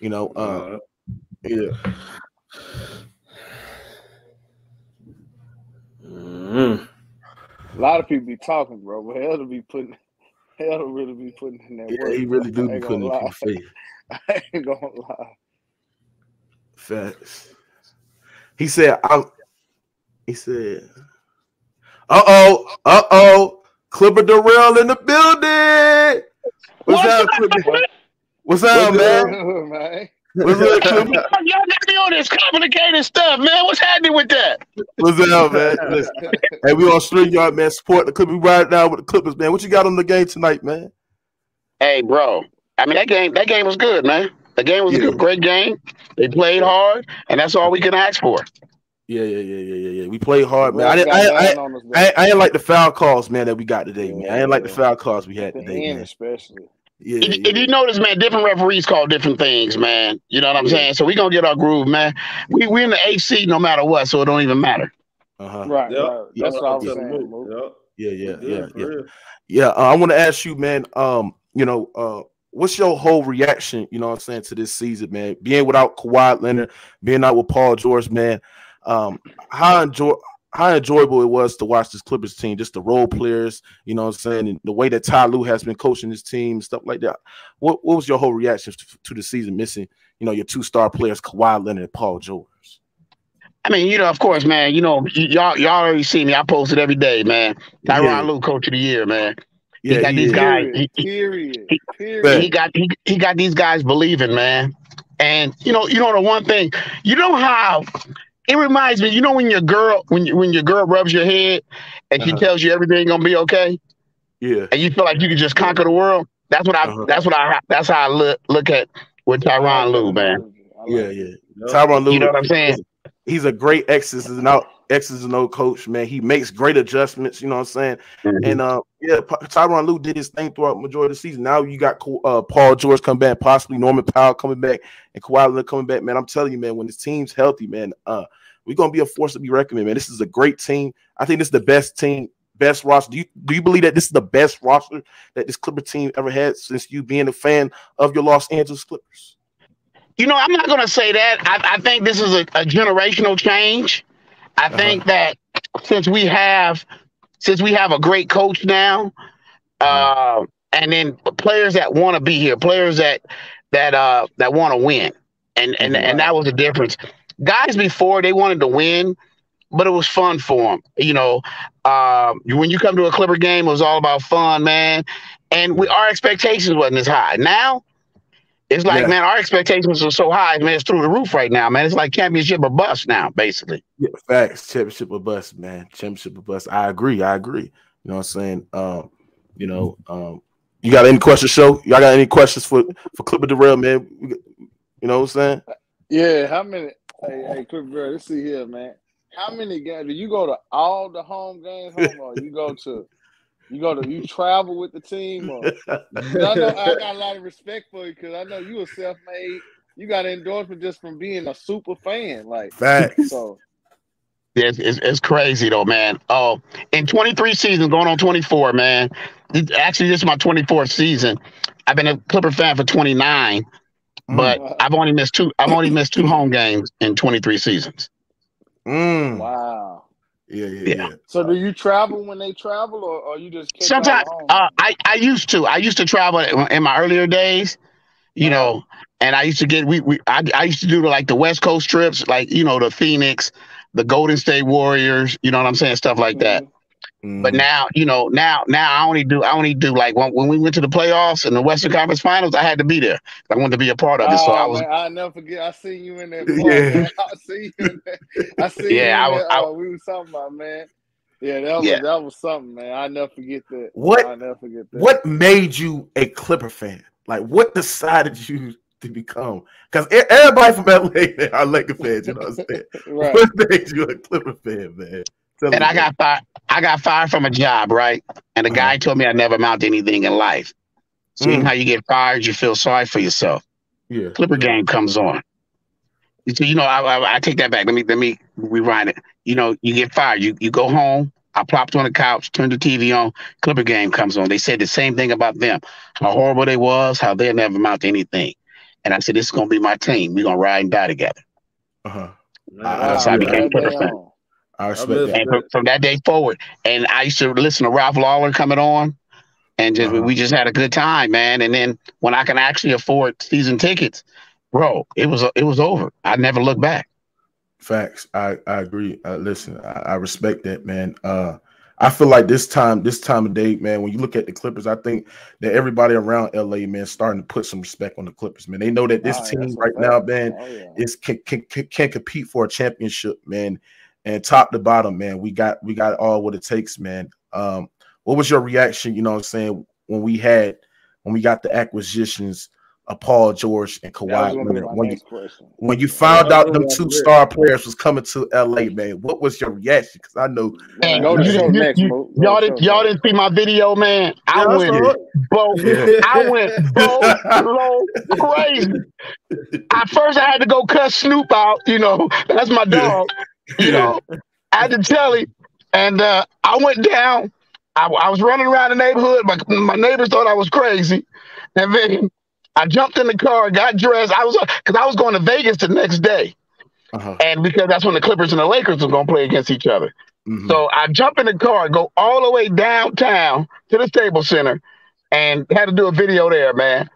You know, uh, uh yeah. Mm. A lot of people be talking, bro, but hell to be putting hell to really be putting in that yeah, work. He really do be putting in faith. I ain't gonna lie. Facts. He said, I he said, uh oh, uh oh, Clipper Darrell in the building. What's, What's up, Clipper? What's up, man? man? What's up, Clipper? Y'all got me on this complicated stuff, man. What's happening with that? What's up, man? Listen, hey, we on string yard, man. Support the Clippers right now with the Clippers, man. What you got on the game tonight, man? Hey, bro. I mean, that game, that game was good, man. The game was yeah. a great game. They played hard, and that's all we can ask for. Yeah, yeah, yeah, yeah, yeah. We played hard, man. I didn't, I, I, I, I, didn't like the foul calls, man, that we got today, man. I didn't like the foul calls we had today, man. Especially. Yeah, if, yeah. if, you notice, man, different referees call different things, man. You know what I'm yeah. saying? So we gonna get our groove, man. We we in the eighth seed no matter what, so it don't even matter. Uh-huh. Right, yep. right. That's yep. what I was saying. Yep. Yeah, yeah, yeah, yeah. Yeah, yeah uh, I want to ask you, man. Um, you know, uh, what's your whole reaction? You know, what I'm saying to this season, man. Being without Kawhi Leonard, being out with Paul George, man. Um, how enjoy how enjoyable it was to watch this Clippers team, just the role players, you know what I'm saying, and the way that Ty Lue has been coaching his team, stuff like that. What what was your whole reaction to, to the season missing, you know, your two star players, Kawhi Leonard and Paul George? I mean, you know, of course, man. You know, y'all y'all already see me. I posted every day, man. Tyronn yeah. Lue, coach of the year, man. He yeah, got these guys. He, period. He, period. he got he, he got these guys believing, man. And you know, you know the one thing, you know how it reminds me, you know, when your girl when you, when your girl rubs your head and uh-huh. she tells you everything gonna be okay. Yeah. And you feel like you can just conquer the world. That's what I. Uh-huh. That's what I. That's how I look look at with Tyronn Lue, man. Yeah, yeah. Tyronn Lue. You know what I'm saying? He's a great X's and out X's and O coach, man. He makes great adjustments. You know what I'm saying? Mm-hmm. And uh, yeah, Tyronn Lue did his thing throughout majority of the season. Now you got uh, Paul George coming back, possibly Norman Powell coming back, and Kawhi Leonard coming back. Man, I'm telling you, man, when this team's healthy, man, uh, we're gonna be a force to be reckoned with, man. This is a great team. I think this is the best team, best roster. Do you do you believe that this is the best roster that this Clipper team ever had since you being a fan of your Los Angeles Clippers? You know, I'm not gonna say that. I, I think this is a, a generational change. I uh-huh. think that since we have since we have a great coach now, uh, and then players that want to be here, players that that uh that want to win, and and mm-hmm. and that was the difference guys before they wanted to win, but it was fun for them. You know, uh, when you come to a Clipper game, it was all about fun, man. And we, our expectations wasn't as high. Now, it's like, yeah. man, our expectations are so high, man. It's through the roof right now, man. It's like championship or bust now, basically. Yeah, facts, championship or bust, man. Championship or bust. I agree. I agree. You know what I'm saying? Um, you know, um, you got any questions, show? Y'all got any questions for for Clipper Darrell, man? You know what I'm saying? Yeah. How many? Hey, hey, quick bro, let's see here, man. How many games do you go to all the home games home or you go to you go to you travel with the team or I know I got a lot of respect for you because I know you were self made. You got endorsement just from being a super fan. Like facts. So it's, it's, it's, crazy though, man. Oh, in 23 seasons, going on 24, man. Actually, this is my 24th season. I've been a Clipper fan for 29 but mm. I've only missed two. I've only missed two home games in 23 seasons. Mm. Wow. Yeah, yeah, yeah, So, do you travel when they travel, or, or you just sometimes? Uh, I I used to. I used to travel in my earlier days, you know, and I used to get we we I, I used to do like the West Coast trips, like you know the Phoenix, the Golden State Warriors, you know what I'm saying, stuff like that. Mm-hmm. Mm. But now, you know, now now I only do I only do like when, when we went to the playoffs and the Western Conference Finals, I had to be there. I wanted to be a part of it. Oh, so I was. Man, I never forget. I see you in there. yeah. I see you. In there. I see. Yeah, I was. I, oh, we were talking about man. Yeah, that was yeah. that was something, man. I never forget that. What? I never forget that. What made you a Clipper fan? Like, what decided you to become? Because everybody from LA are Laker fans. You know what I'm saying? right. What made you a Clipper fan, man? Tell and I got fired. I got fired from a job, right? And the guy uh-huh. told me I never amount to anything in life. Seeing mm. how you get fired, you feel sorry for yourself. Yeah. Clipper game comes on. So you know, I, I, I, take that back. Let me let me rewind it. You know, you get fired. You you go home. I plopped on the couch, turned the TV on. Clipper game comes on. They said the same thing about them. How horrible they was. How they never amount to anything. and I said, "This is gonna be my team. We're gonna ride and die together." Uh-huh. That's how I became Wow, Clippers man. fan. I respect miss that. And from, from that day forward, and I used to listen to Ralph Lawler coming on, and just Uh-huh. we just had a good time, man. And then when I can actually afford season tickets, bro, it was it was over. I never looked back. Facts. I I agree. Uh, listen, I, I respect that, man. Uh, I feel like this time, this time of day, man. When you look at the Clippers, I think that everybody around LA, man, starting to put some respect on the Clippers, man. They know that this Oh, team right now, man, Oh, yeah. is can, can can can compete for a championship, man. And top to bottom, man, we got we got all what it takes, man. Um, what was your reaction? You know, what I'm saying when we had when we got the acquisitions of Paul George and Kawhi gonna Leonard. When you question. when you found Yeah, out them two weird. star players was coming to LA, man, what was your reaction? Because I know And Go to you, show next, you, y'all didn't y'all didn't see my video, man. I Yeah, went saw bo Yeah. I went bo low crazy. At first, I had to go cut Snoop out. You know, that's my dog. You know, I had to tell him, and uh, I went down. I, I was running around the neighborhood. My my neighbors thought I was crazy, and then I jumped in the car, got dressed. I was because I was going to Vegas the next day, Uh-huh. and because that's when the Clippers and the Lakers were going to play against each other. Mhm. So I jump in the car, go all the way downtown to the Staples Center, and had to do a video there, man.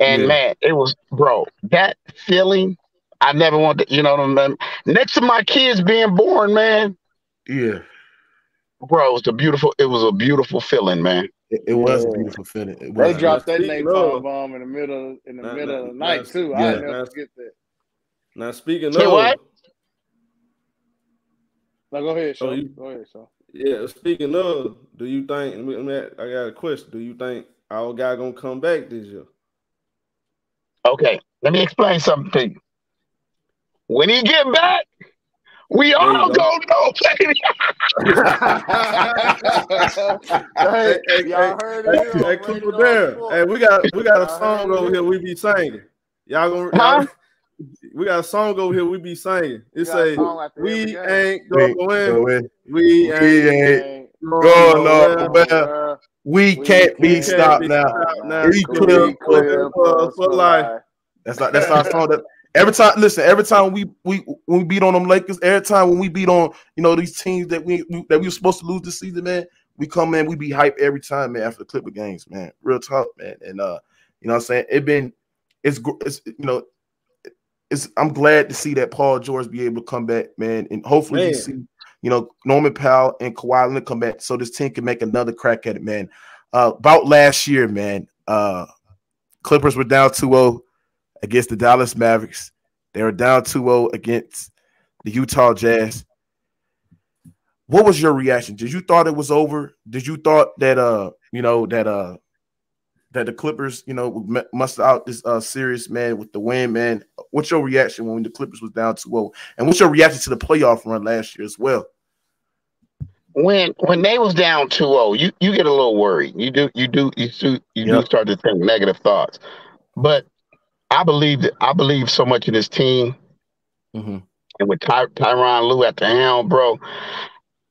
And Yeah. man, it was bro that feeling. I never want to, you know, what I mean? next to my kids being born, man, yeah, bro, it was a beautiful. It was a beautiful feeling, man. it, it was a beautiful feeling. It was, They dropped that Speaking napalm bomb in the middle in the Nah, middle of nah, the night nah, too. yeah. I never Nah. forget that. Now speaking Say of what? No, go ahead, Oh, Sean. you- Go ahead, Sean. Yeah, speaking of, do you think? Let me, I got a question. Do you think our guy gonna come back this year? Okay, let me explain something to you. When he get back, we all go. gonna know, baby. hey, hey, y'all heard it here Hey, on hey, Cooper Bear. Hey, we got we got a I song over here we be singing. Y'all gonna Huh? y'all- we got a song over here we be singing. It a say song after every we ain't going, go in. we We ain't ain't going going nowhere. nowhere. We can't be stopped be now. stopped now. We Cause clip we clip us for life. That's like that's our song. That every time, listen, every time we we when we beat on them Lakers, every time when we beat on you know these teams that we, we that we were supposed to lose this season, man, we come in, we be hype every time, man. After the Clipper games, man, real talk, man. And uh, you know, what I'm saying it been it's it's you know. It's, I'm glad to see that Paul George be able to come back, man, and hopefully we see, you know, Norman Powell and Kawhi Leonard come back, so this team can make another crack at it, man. Uh, about last year, man, uh, Clippers were down 2-0 against the Dallas Mavericks. They were down 2-0 against the Utah Jazz. What was your reaction? Did you thought it was over? Did you thought that uh, you know, that uh that the Clippers, you know, must out this uh series, man, with the win, man? What's your reaction when the Clippers was down 2-0? And what's your reaction to the playoff run last year as well? when when they was down 2-0, you you get a little worried. You do you do you do you do start to think negative thoughts. But I believe that I believe so much in this team Mhm. and with Ty, Tyronn Lue at the helm, bro.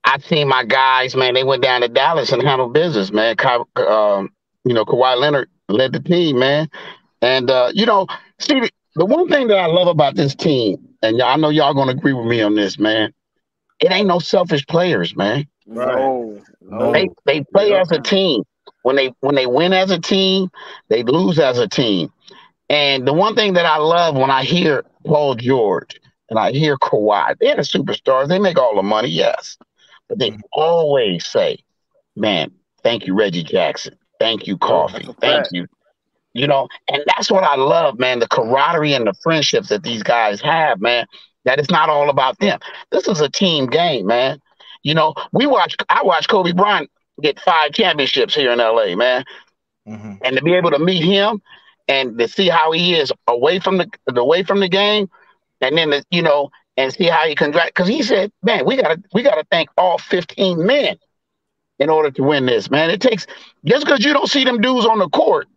I seen my guys, man. They went down to Dallas and handled business, man. Ky, um, you know, Kawhi Leonard led the team, man. And uh, you know, see, the- the one thing that I love about this team, and y'all, I know y'all gonna agree with me on this, man. It ain't no selfish players, man. No, no. They they play Yeah. as a team. When they when they win as a team, they lose as a team. And the one thing that I love when I hear Paul George and I hear Kawhi, they're the superstars. They make all the money, yes, but they always say, "Man, thank you, Reggie Jackson. Thank you, Coffey. Thank you." You know, and that's what I love, man. The camaraderie and the friendships that these guys have, man. That it's not all about them. This is a team game, man. You know, we watch. I watched Kobe Bryant get five championships here in LA, man, Mhm. and to be able to meet him and to see how he is away from the away from the game, and then the, you know, and see how he can drive. Because he said, "Man, we gotta we gotta thank all fifteen men in order to win this, man. It takes just because you don't see them dudes on the court,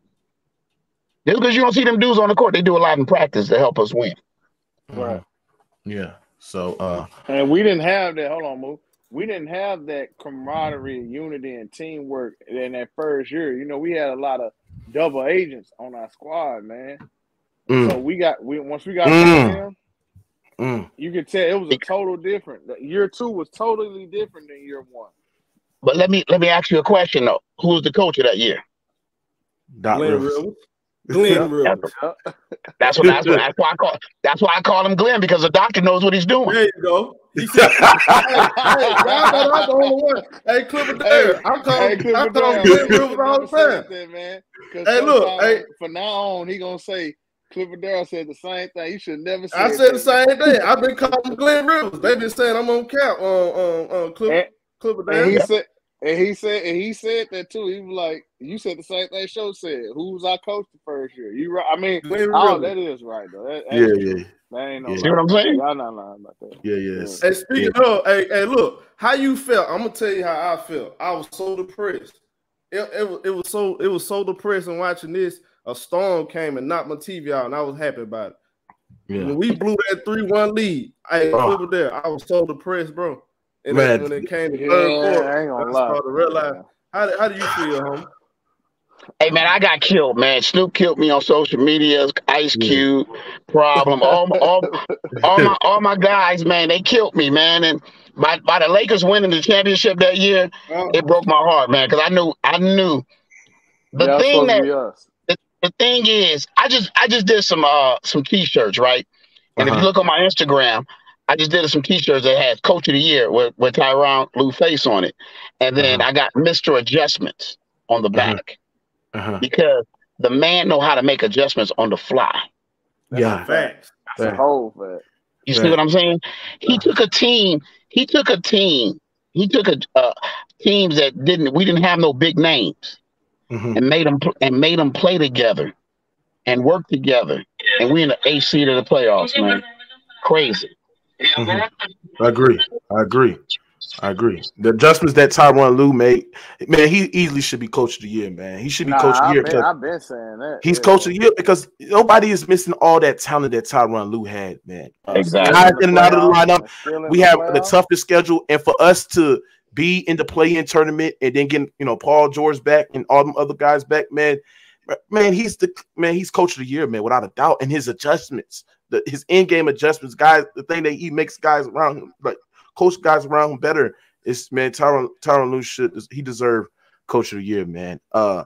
just because you don't see them dudes on the court, they do a lot in practice to help us win. Right. Yeah. So uh And we didn't have that. Hold on, move. We didn't have that camaraderie, unity, and teamwork in that first year. You know, we had a lot of double agents on our squad, man. Mm. So we got we once we got Mm. him, Mm. you could tell it was a total different. The Year two was totally different than year one. But let me let me ask you a question though. Who was the coach of that year? Doc Glenn Rivers. Rivers. Glenn Rivers. Yeah. That's what that's, what, that's why I call that's why I call him Glenn because the doctor knows what he's doing. There you go. He said, hey, hey, y'all know I'm the only one. Hey, Clipper Dare. I'm calling, Clifford I'm calling Glenn Rivers all the time. that, man. Hey, look, hey. from now on, he gonna say Clipper Darrell said the same thing. You should never say. I said the same thing. I've been calling Glenn Rivers. They've been saying I'm on cap on on on Clipper, And, Clipper and he said, and he said, and he said that too. He was like, "You said the same thing." Show said, "Who was our coach the first year?" You right? I mean, Glenn oh, Rivers. that is right though. That, that Yeah, is yeah. That ain't no. Yeah. See what I'm saying? Y'all not lying about that. yeah, yes. Hey, speaking of, hey, hey, look, how you felt? I'm gonna tell you how I felt. I was so depressed. It, it, it was so it was so depressing watching this. A storm came and knocked my TV out, and I was happy about it. Yeah. When we blew that three one lead, I ain't Oh. over there. I was so depressed, bro. And Man. then when it came to Yeah, third I ain't gonna lie. started to realize how, do- how do you feel, homie? Hey man, I got killed, man. Snoop killed me on social media. Ice Cube, problem. All, my- all, all my all my guys, man, they killed me, man. And by by the Lakers winning the championship that year, Oh, it broke my heart, man, because I knew I knew the Y'all thing that be us. the thing is, I just I just did some uh some t-shirts, right? And if you Uh-huh. look on my Instagram, I just did some t-shirts that had Coach of the Year with, with Tyronn Lue face on it. And then Uh-huh. I got Mr. Adjustments on the Uh-huh. back Uh-huh. because the man know how to make adjustments on the fly. that's Yeah. a fact. That's a whole fact. You see what I'm saying? He took a team. He took a team. He took a uh, teams that didn't. We didn't have no big names, Mhm. and made them and made them play together, and work together, and we in the eighth seed of the playoffs, man. Crazy. Mhm. I agree. I agree. I agree. The adjustments that Tyronn Lue made, man, he easily should be coach of the year, man. He should be Nah, coach of the I've year been, I've been saying that. he's yeah. coach of the year because nobody is missing all that talent that Tyronn Lue had, man. Exactly. Guys in and out of the lineup. and still in We have the playoffs. toughest schedule, and for us to be in the play-in tournament and then getting you know Paul George back and all them other guys back, man, man, he's the man, he's coach of the year, man, without a doubt. And his adjustments, the his in-game adjustments, guys, the thing that he makes guys around him, like coach guys around him better is man, Tyronn Tyronn Lue should he deserve coach of the year, man. Uh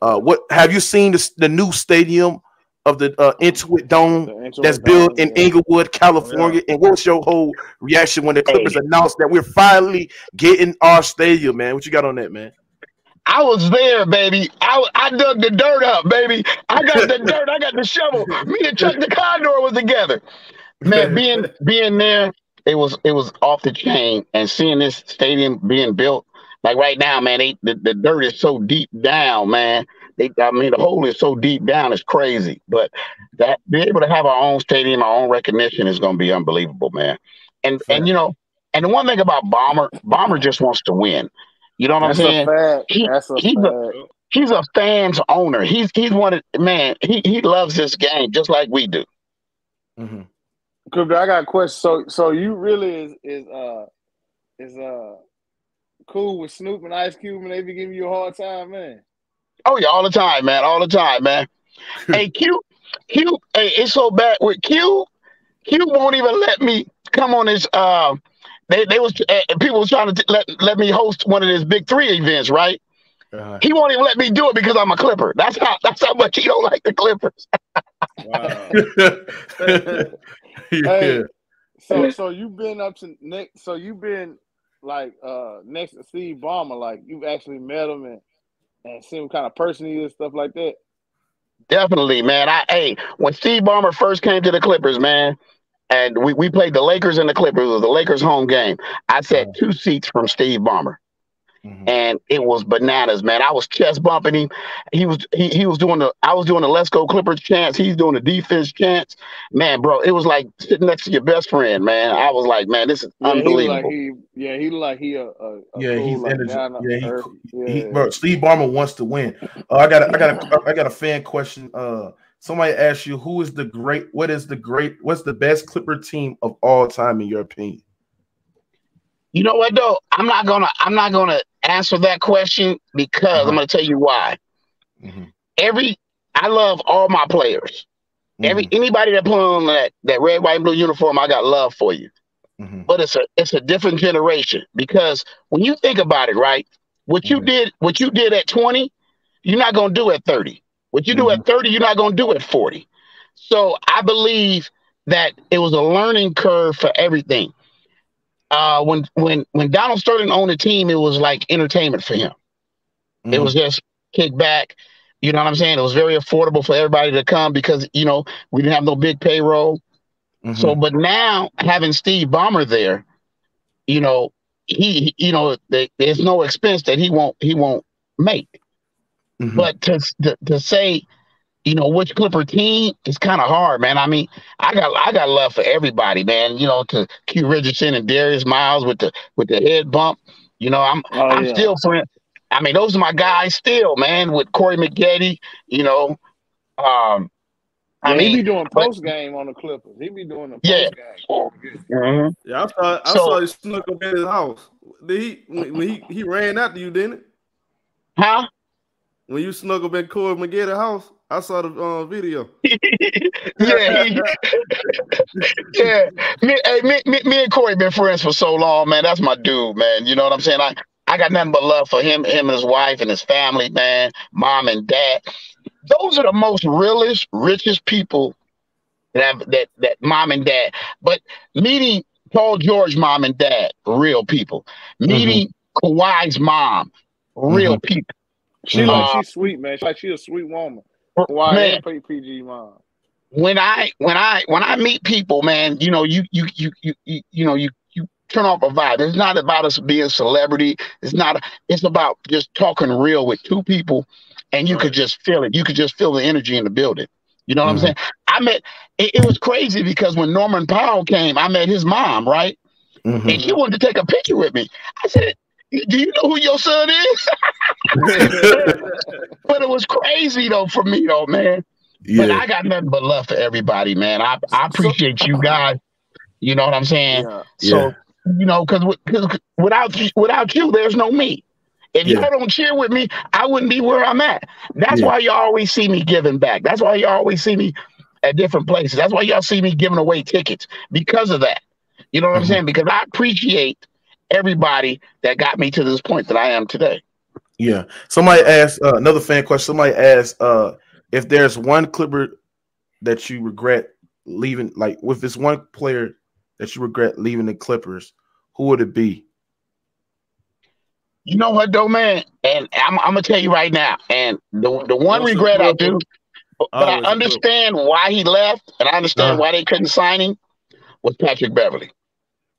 uh what have you seen the, the new stadium of the uh Intuit Dome? The Intuit that's Dome, built in yeah. Inglewood, California. And what's your whole reaction when the Clippers announced that we're finally getting our stadium, man? What you got on that, man? I was there, baby. I, I dug the dirt up, baby. I got the dirt. I got the shovel. Me and Chuck the Condor was together. Man, being being there, it was it was off the chain. And seeing this stadium being built, like right now, man, they, the, the dirt is so deep down, man. They, I mean, the hole is so deep down, it's crazy. But that be able to have our own stadium, our own recognition is going to be unbelievable, man. And and you know, and the one thing about Ballmer, Ballmer just wants to win. You know what That's I'm a saying? fact. He- That's a he's a- he's a fans owner. He's he's one of man. He he loves this game just like we do. Mm-hmm. Cooper, I got a question. So, so you really is is uh is uh cool with Snoop and Ice Cube, and they be giving you a hard time, man. Oh yeah, all the time, man. All the time, man. hey, Q, Q. Hey, it's so bad with Q. Q won't even let me come on his. Uh, they they was uh, people was trying to t- let let me host one of his big three events, right? Uh-huh. He won't even let me do it because I'm a Clipper. That's how that's how much he don't like the Clippers. Wow. yeah. Hey, so so you've been up to next. So you've been like uh next to Steve Ballmer, like you've actually met him and and seen what kind of person he is, stuff like that. Definitely, man. I hey, when Steve Ballmer first came to the Clippers, man, and we, we played the Lakers and the Clippers, it was the Lakers home game. I sat two seats from Steve Ballmer. Mhm. And it was bananas, man. I was chest bumping him. He was he, he was doing the I was doing the Let's Go Clippers chants. He's doing the defense chants. Man, bro, it was like sitting next to your best friend, man. I was like, man, this is Yeah, he look unbelievable. like he, yeah, he look like he a, a, a Yeah, cool, he's like, energy- down yeah, he- earth. He, yeah. bro, Steve Ballmer wants to win. Uh, I got, a, I got, a, I got a fan question. Uh, somebody asked you, who is the great? What is the great? What's the best Clipper team of all time in your opinion? You know what though? I'm not gonna I'm not gonna answer that question because Uh-huh. I'm gonna tell you why. Mhm. Every I love all my players. Every anybody that put on that that red, white, and blue uniform, I got love for you. Mhm. But it's a it's a different generation because when you think about it, right? What you Mhm. did, what you did at 20, you're not gonna do at 30. What you do at 30, you're not gonna do at 40. So I believe that it was a learning curve for everything. Uh, when when when Donald Sterling owned the team, it was like entertainment for him. It Mhm. was just kick back. You know what I'm saying? It was very affordable for everybody to come because you know we didn't have no big payroll. Mhm. So, but now having Steve Ballmer there, you know, he, you know, they, there's no expense that he won't he won't make. Mhm. But to, to to say, you know, which Clipper team is kind of hard, man. I mean, I got I got love for everybody, man. You know, to Q Richardson and Darius Miles with the with the head bump. You know, I'm Oh, I'm yeah. still friend. I mean, those are my guys still, man. With Corey Maggette, you know, um, I Yeah, he mean, be doing post game on the Clippers. He be doing the Yeah. post game. mhm. Yeah, I saw I So- saw he snuck up in his house. Did he when, when he he ran after you, didn't it? huh? When you snuck up Corey Maggette's house, I saw the uh, video. yeah, he- yeah. Me, hey, me, me, me and Corey been friends for so long, man. That's my dude, man. You know what I'm saying? I, I got nothing but love for him, him and his wife and his family, man, mom and dad. Those are the most realest, richest people that have, that that mom and dad. But meeting Paul George mom and dad, real people. Meeting Kawhi's mom, real people. She like Uh, she's sweet, man. She like she's a sweet woman. Man, Why and P- PG mom? when I when I when I meet people, man, you know, you you you you you, you know, you you turn off a vibe. It's not about us being a celebrity. It's not. It's about just talking real with two people, and you could just feel it. You could just feel the energy in the building. You know what I'm Mhm. saying? I met. It, it was crazy because when Norman Powell came, I met his mom, right? Mhm. And she wanted to take a picture with me. I said, "Do you know who your son is?" but it was crazy though for me, though, man. But Yeah. I got nothing but love for everybody, man. I I appreciate you guys. You know what I'm saying? Yeah. So you know, because without you- without you, there's no me. If Yeah. y'all don't cheer with me, I wouldn't be where I'm at. That's Yeah. why y'all always see me giving back. That's why y'all always see me at different places. That's why y'all see me giving away tickets because of that. You know what I'm Mhm. saying? Because I appreciate everybody that got me to this point that I am today. Yeah. Somebody asked uh, another fan question. Somebody asked uh, if there's one Clipper that you regret leaving, like with this one player that you regret leaving the Clippers, who would it be? You know what, though, man? And I'm, I'm gonna tell you right now. And the the one What's the regret I do, but, but I understand why he left, and I understand Uh-huh. why they couldn't sign him. Was Patrick Beverley?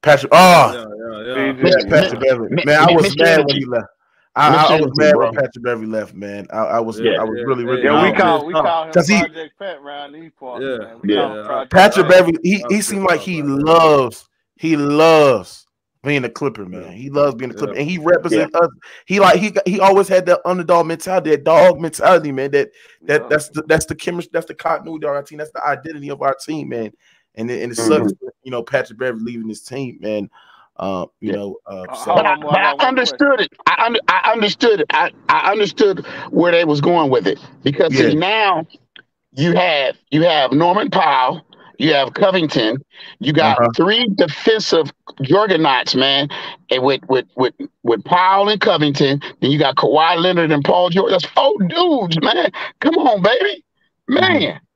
Patrick. Oh, yeah, yeah, yeah. Mr. Patrick Beverley. Man, I was Mr. mad when he left. I, I, I was mad bro. when Patrick Beverley left, man. I, I was, Yeah, I was yeah, really, really. yeah, Yeah, we call we call him 'cause he- Project Pet round these parts. Yeah. man. We him Yeah. Patrick Pet. Beverley, he, he seemed like he about loves, he loves being a Clipper, man. He loves being a Clipper, Yeah. and he represents us. He like he he always had that underdog mentality, that dog mentality, man. That that Yeah. that's the that's the chemistry, that's the continuity of our team, that's the identity of our team, man. And it, and it Mhm. you know, Patrick Beverley leaving his team, man. Um, you Yeah. know, uh, Uh, so But I, but I I got one understood it. I, under, I understood it. I, I understood where they was going with it because Yeah. see, now you have you have Norman Powell, you have Covington, you got Uh-huh. three defensive juggernauts, man, and with with with with Powell and Covington, then you got Kawhi Leonard and Paul George. That's four dudes, man. Come on, baby, man. Mm-hmm.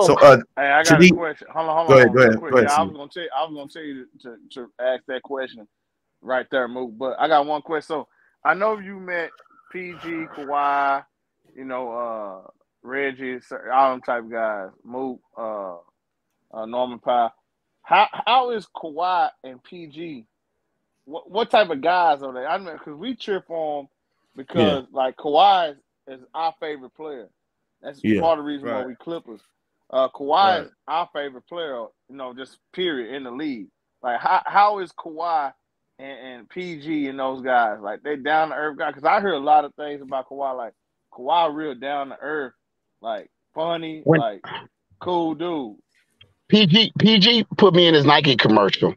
So uh, Hey, I got a question. Hold on, hold Go on. ahead, go ahead, go ahead, Yeah, I was gonna tell you, I was gonna tell you to, to, to ask that question right there, Mook. But I got one question. So I know you met PG, Kawhi, you know, uh Reggie, cer- all them type of guys, Mook, uh, uh Norman Powell. How how is Kawhi and PG? What what type of guys are they? I mean, because we trip on because like Kawhi is, is our favorite player. That's Yeah. part of the reason why we Clippers. Uh, Kawhi Right. is our favorite player, you know, just period in the league. Like, how how is Kawhi and, and PG and those guys like they down to earth guys? Because I hear a lot of things about Kawhi, like Kawhi real down to earth, like funny, When- like cool dude. PG PG put me in his Nike commercial.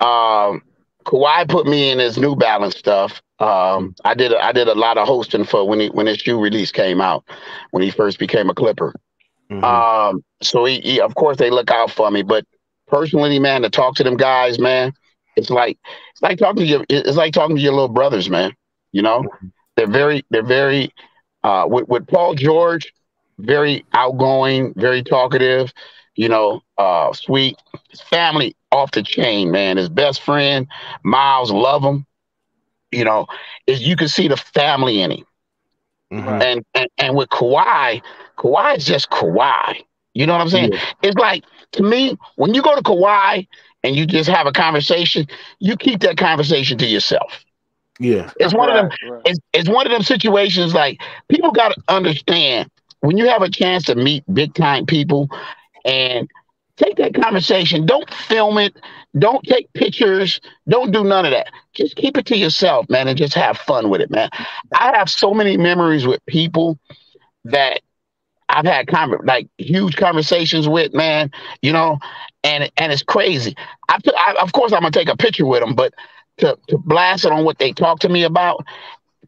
Um, Kawhi put me in his New Balance stuff. Um, I did a, I did a lot of hosting for when he when his shoe release came out when he first became a Clipper. Mm-hmm. Um, so he, he, of course, they look out for me. But personally, man, to talk to them guys, man, it's like it's like talking to your it's like talking to your little brothers, man. You know, mm-hmm. they're very they're very uh, with with Paul George, very outgoing, very talkative. You know, uh, sweet. His family off the chain, man. His best friend, Miles, love him. You know, is you can see the family in him. Mm-hmm. And, and and with Kawhi, Kawhi is just Kawhi. You know what I'm saying? Yeah. It's like to me, when you go to Kawhi and you just have a conversation, you keep that conversation to yourself. Yeah. It's one right, of them right. it's, it's one of them situations like people gotta understand when you have a chance to meet big time people and take that conversation. Don't film it. Don't take pictures. Don't do none of that. Just keep it to yourself, man, and just have fun with it, man. I have so many memories with people that I've had con- like huge conversations with, man. You know, and and it's crazy. I, I of course I'm gonna take a picture with them, but to to blast it on what they talk to me about,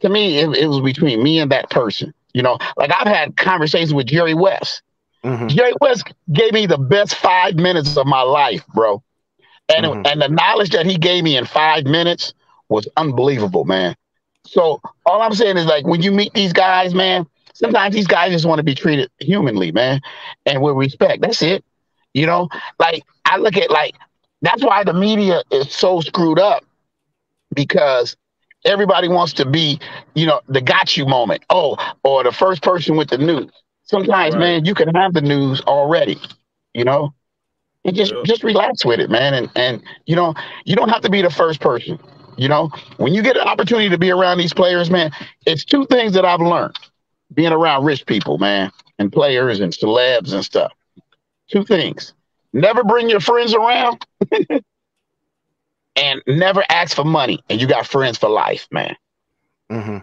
to me it, it was between me and that person. You know, like I've had conversations with Jerry West Mm-hmm. Jerry West gave me the best five minutes of my life, bro. And mm-hmm. and the knowledge that he gave me in five minutes was unbelievable, man. So all I'm saying is like when you meet these guys, man, sometimes these guys just want to be treated humanly, man, and with respect. That's it. You know, like I look at like that's why the media is so screwed up because everybody wants to be, you know, the got you moment. Oh, or the first person with the news. Sometimes, right. man, you can have the news already, you know, and just yeah. just relax with it, man. And and you know, you don't have to be the first person. You know, when you get an opportunity to be around these players, man, it's two things that I've learned being around rich people, man, and players and celebs and stuff. Two things: never bring your friends around, and never ask for money, and you got friends for life, man. Mm-hmm.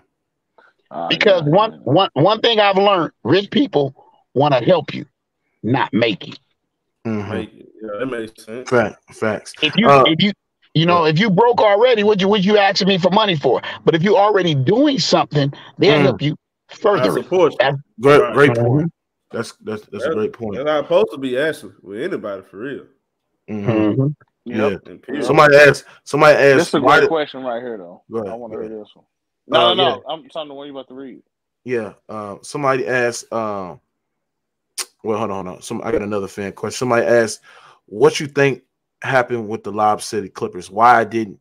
Uh, because yeah, one one one thing I've learned, rich people want to help you, not make you. Mm-hmm. Yeah, that makes sense. Fact, facts. If you uh, if you you know, if you broke already, what you what you asking me for money for? But if you're already doing something, they'll mm. help you further. That's great, right. great point. That's that's that's, a great point. They're not supposed to be asking with anybody for real. Mm-hmm. mm-hmm. Yep. Yeah. Somebody asked. Somebody asked. This is a great question right here, though. I want to hear this one. No, uh, no, yeah. I'm talking to what you about to read. Yeah. Uh, somebody asked. Um, well, hold on, hold on. Some I got another fan question. Somebody asked, "What you think happened with the Lob City Clippers? Why didn't?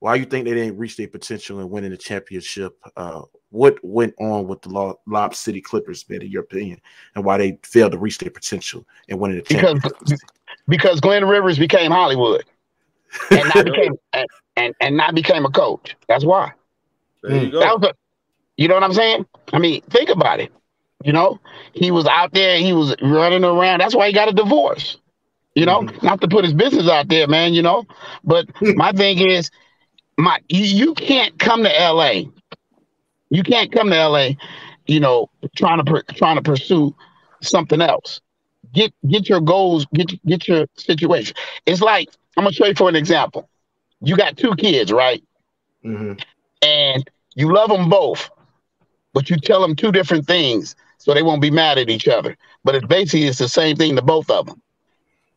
Why you think they didn't reach their potential in winning the championship? Uh, what went on with the Lob City Clippers, man, in your opinion, and why they failed to reach their potential and winning the championship? Because, because Glenn Rivers became Hollywood, and not became and, and, and not became a coach. That's why. There you go. A, you know what I'm saying? I mean, think about it. You know, he was out there, he was running around. That's why he got a divorce. You know, mm-hmm. not to put his business out there, man. You know, but my thing is, my you, you can't come to LA. You can't come to LA. You know, trying to trying to pursue something else. Get get your goals. Get get your situation. It's like I'm gonna show you for an example. You got two kids, right? Mm-hmm and you love them both, but you tell them two different things so they won't be mad at each other. But it's basically it's the same thing to both of them.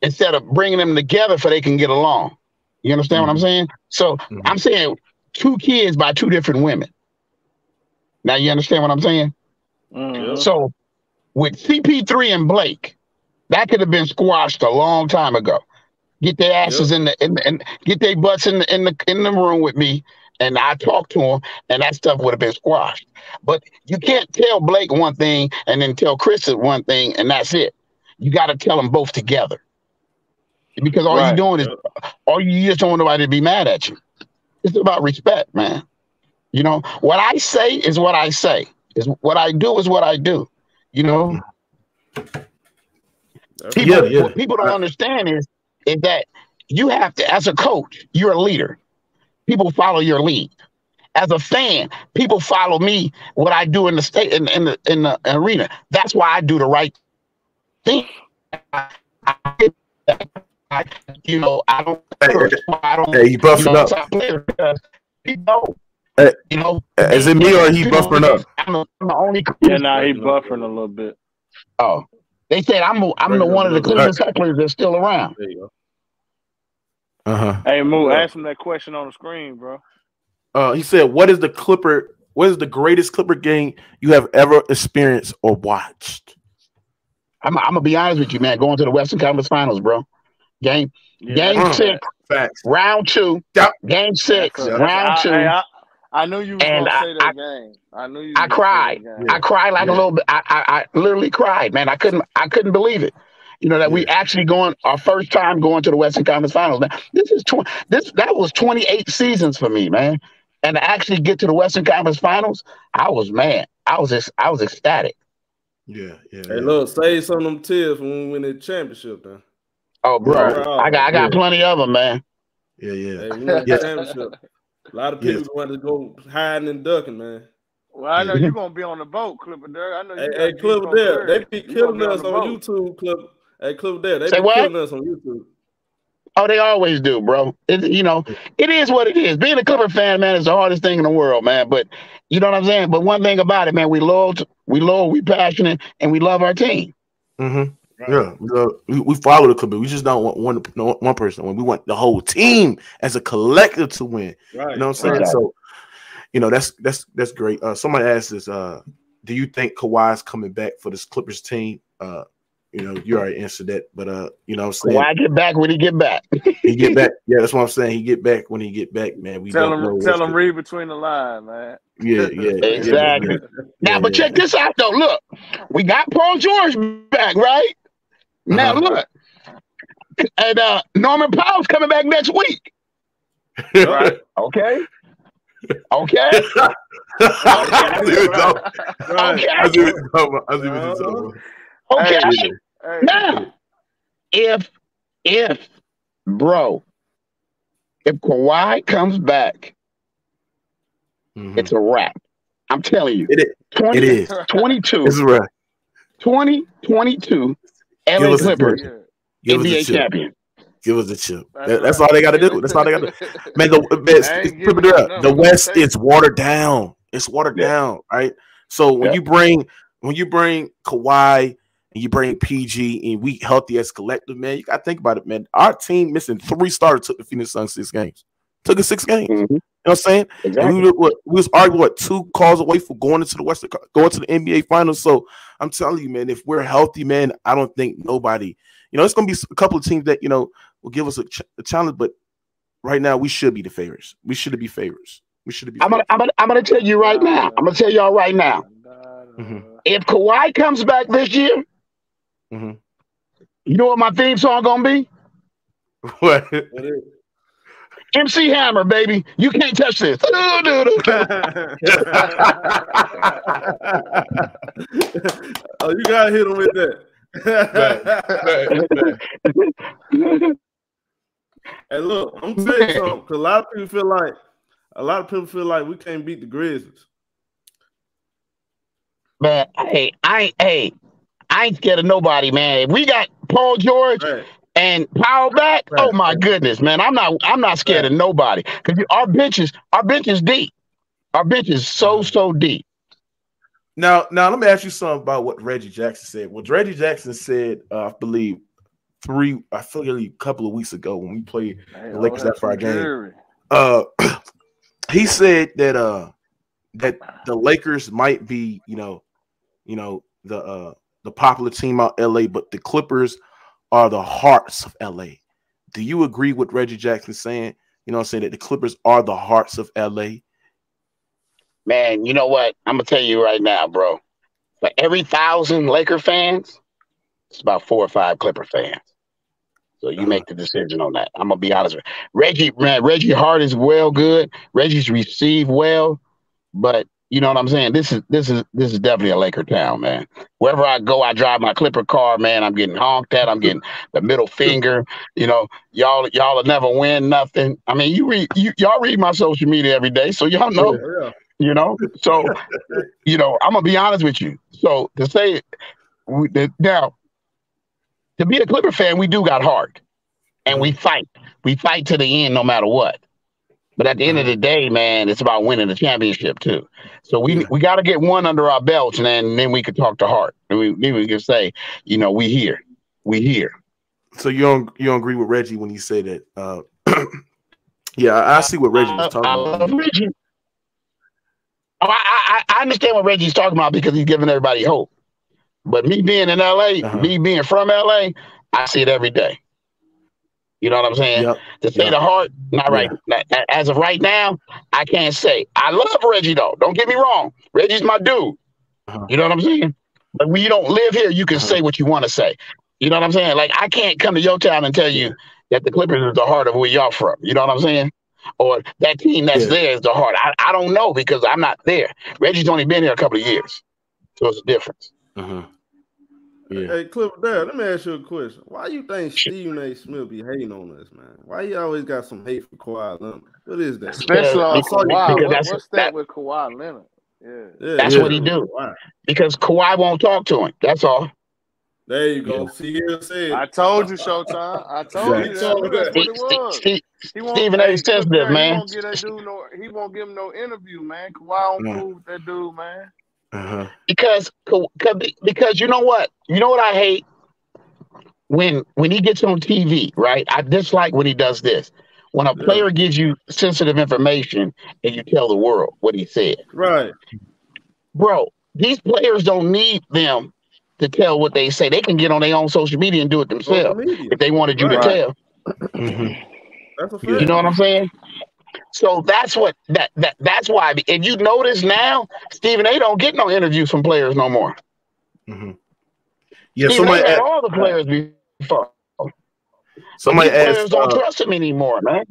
Instead of bringing them together so they can get along. You understand mm-hmm. what I'm mm-hmm. saying? So mm-hmm. I'm saying two kids by two different women. Now you understand what I'm saying? Mm-hmm. So with CP3 and Blake, that could have been squashed a long time ago. Get their asses yep. in the in, in get their butts in the in the in the room with me and I talk to them, and that stuff would have been squashed. But you can't tell Blake one thing and then tell Chris one thing, and that's it. You got to tell them both together, because all right. you're doing is all you just don't want nobody to be mad at you. It's about respect, man. You know what I say is what I say. Is what I do is what I do. You know. Hmm. People, yeah, yeah. what people don't understand is is that you have to, as a coach, you're a leader people follow your lead. As a fan, people follow me what I do in the state in, in the in the arena. That's why I do the right thing. I, I, you know, I don't. Hey, I don't. Hey, he buffing you know, up. Because you know, hey, you know, is it me or he buffering up? I'm the, I'm the only. Yeah, nah, he buffering a little bit. Oh, They said I'm I'm the one of the cleanest hecklers that's still around. There you go. Uh huh. Hey, Moo, Yeah. ask him that question on the screen, bro. Uh, he said, "What is the Clipper? What is the greatest Clipper game you have ever experienced or watched?" I'm, I'm gonna be honest with you, man. Going to the Western Conference Finals, bro. Game Yeah. game Mm. six, Facts. round two. Yep. Game six, That's a- round I, two. hey, I, I knew you was And gonna I- say that game. I knew you. I was gonna say cried. that. I cried like a little bit. I, I I literally cried, man. I couldn't I couldn't believe it. You know that we actually going our first time going to the Western Conference Finals. Now this is tw- this that was 28 seasons for me, man. And to actually get to the Western Conference Finals, I was man. I was just I was ecstatic. Yeah, yeah. Hey, yeah. look, save some of them tears when we win the championship, man. Oh, bro, Yeah. I got I got Yeah. plenty of them, man. yeah, yeah. Hey, we win the Yes. championship. A lot of Yes. people want to go hiding and ducking, man. Well, I know you're gonna be on the boat, Clipper Dirk. I know you. Hey, got hey deep Clipper on Dare, third. they be You gonna killing be us the on. YouTube, Clipper. Hey, Clipper Dare, they Say be what? killing us on YouTube. Oh, they always do, bro. It, you know, it is what it is. Being a Clipper fan, man, is the hardest thing in the world, man. But you know what I'm saying. But one thing about it, man, we loyal, to, we loyal, we passionate, and we love our team. Mm-hmm. Yeah, we, uh, we, we follow the Clippers. We just don't want one no, one person. When we want the whole team as a collective to win. Right. You know what I'm saying? Exactly. So, you know that's that's that's great. Uh, somebody asked us, uh, do you think Kawhi's coming back for this Clippers team? Uh, you know, you already answered that, but uh, you know what I'm saying Why get back when he get back? he get back. Yeah, that's what I'm saying. He get back when he get back, man. We Tell him, tell him, gonna- read between the lines, man. Yeah, yeah, yeah, Exactly. yeah. Now, Yeah, but yeah. check this out though. Look, we got Paul George back, right? Now Uh-huh. look, and uh, Norman Powell's coming back next week. Right. Okay. Okay. I see what you're talking about. Right. I see what you're talking about. I see what you're talking about. Okay. Hey, hey, Now, if if bro, if Kawhi comes back, Mhm. it's a wrap. I'm telling you. It is. 20, It is. 22, It's right. 20, 22, Give LA us a Clippers. Give us a NBA chip. champion. Give us a chip. That's That- That's right. all they got to do. That's all they got to do. Man, the, I the, ain't it's- it up. nothing. the West is watered down. It's watered Yeah. down, right? So when Yeah. you bring when you bring Kawhi and you bring PG and we healthy as collective, man, you got to think about it, man. Our team missing three starters took the Phoenix Suns six games. Took us six games. Mm-hmm. You know what I'm saying? And Exactly. we, were, we was arguing what two calls away for going into the Western, going to the NBA Finals. So I'm telling you, man, if we're healthy, man, I don't think nobody, you know, it's gonna be a couple of teams that you know will give us a, ch- a challenge, but right now we should be the favorites. We should be favorites. We should be. I'm gonna, I'm gonna, I'm gonna tell you right now. I'm gonna tell y'all right now. Mhm. If Kawhi comes back this year, Mhm. you know what my theme song gonna be? What? MC Hammer, baby. You can't touch this. oh, you gotta hit him with that. hey, look, I'm gonna tell you something. Cause a lot of people feel like a lot of people feel like we can't beat the Grizzlies. man, hey, I ain't, hey, I ain't scared of nobody, man. If we got Paul George. And Powell back, Right, oh my goodness, man, I'm not, I'm not scared of nobody because our bench is, our bench is deep. Our bench is so, so deep. Now, now let me ask you something about what Reggie Jackson said. What Reggie Jackson said, uh, I believe three, I feel like a couple of weeks ago when we played the Lakers after our game. uh he said that uh that the Lakers might be, you know, you know, the uh the popular team out LA, but the Clippers are the hearts of LA. Do you agree with Reggie Jackson saying, you know, I'm saying that the Clippers are the hearts of LA? Man, you know what? I'm gonna tell you right now, bro. For every thousand Laker fans, it's about four or five Clipper fans. So you Uh-huh. make the decision on that. I'm gonna be honest with you. Reggie, man, Reggie Hart is well good. Reggie's received well, but you know what I'm saying? This is this is this is definitely a Laker town, man. Wherever I go, I drive my Clipper car, man. I'm getting honked at. I'm getting the middle finger. You know, y'all y'all will never win nothing. I mean, you read you y'all read my social media every day, so y'all know Yeah. you know so you know i'm gonna be honest with you so to say now to be a clipper fan we do got heart and we fight we fight to the end no matter what But at the end of the day, man, it's about winning the championship too. So we we got to get one under our belts, and then then we could talk to Hart, and we, then we can say, you know, we here, we here. So you don't you don't agree with Reggie when he say that? Uh, yeah, I, I see what Reggie was talking I about. love Reggie. Oh, I, I I understand what Reggie's talking about because he's giving everybody hope. But me being in LA, Uh-huh. me being from LA, I see it every day. You know what I'm saying? Yep. To say Yeah. the heart, not right. Not- As of right now, I can't say. I love Reggie though. Don't get me wrong. Reggie's my dude. Uh-huh. You know what I'm saying? But when you don't live here, you can Uh-huh. say what you want to say. You know what I'm saying? Like I can't come to your town and tell you that the Clippers is the heart of where y'all from. You know what I'm saying? Or that team that's Yeah. there is the heart. I, I don't know because I'm not there. Reggie's only been here a couple of years. So it's a difference. Uh-huh. Yeah. Hey, Cliff, Dad, let me ask you a question. Why you think Stephen A. Smith be hating on us, man? Why you always got some hate for Kawhi Leonard? What is that? Especially on because- Kawhi. because What, that's- what's that, that- with Kawhi Leonard? Yeah. Yeah, That's yeah. what he do. Why? Because Kawhi won't talk to him. That's all. There you go. See, here said. I told you, Showtime. I told you Right. that. That's what it was. Steve- He won't, Stephen A. hey, sensitive, Cliff Curry, man. He won't get that dude no. He won't give him no interview, man. Kawhi don't Yeah. fool with that dude, man. Uh-huh. because because you know what you know what I hate when when he gets on TV, right? I dislike when he does this. When a player gives you sensitive information and you tell the world what he said, right. bro. These players don't need them to tell what they say. They can get on their own social media and do it themselves if they wanted you Right. to tell. Mhm. That's a. You know what I'm saying? So that's what that that that's why. And you notice now, Stephen A. don't get no interviews from players no more. Mhm. Yeah, Stephen somebody A. had asked, all the players before. somebody These players asked don't uh, trust him anymore, man.